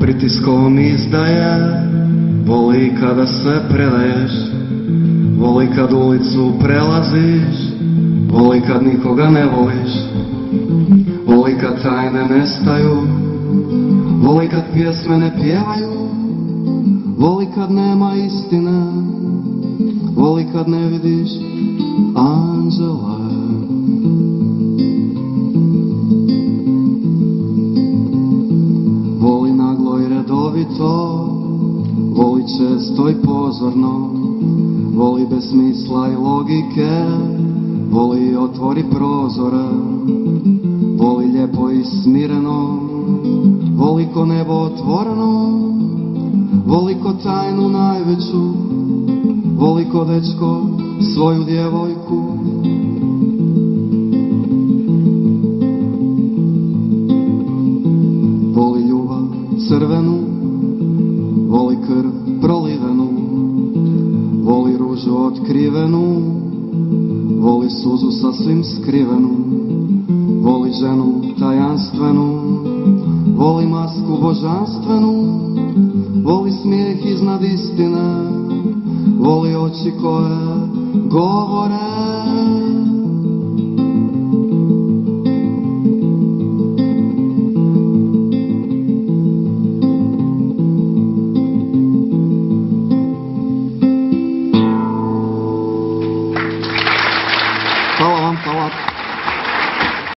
pritiskom izdaje. Voli kada se predaješ Voli kad ulicu prelaziš. Voli kad nikoga ne voliš. Voli kad tajne nestaju. Voli kad pjesme ne pjevaju. Voli kad nema istine. Voli kad ne vidiš anđela redovito Voli često i pozorno. Voli bez smisla i logike Voli otvori prozore. Voli lijepo i smireno Voli ko nebo otvoreno. Voli ko tajnu najveću Voli ko dečko svoju djevojku krv prolivenu. Voli ružu otkrivenu Voli suzu sasvim skrivenu. Voli ženu tajanstvenu Voli masku božanstvenu. Voli smijeh iznad istine Voli oči koje govore Салават, салават.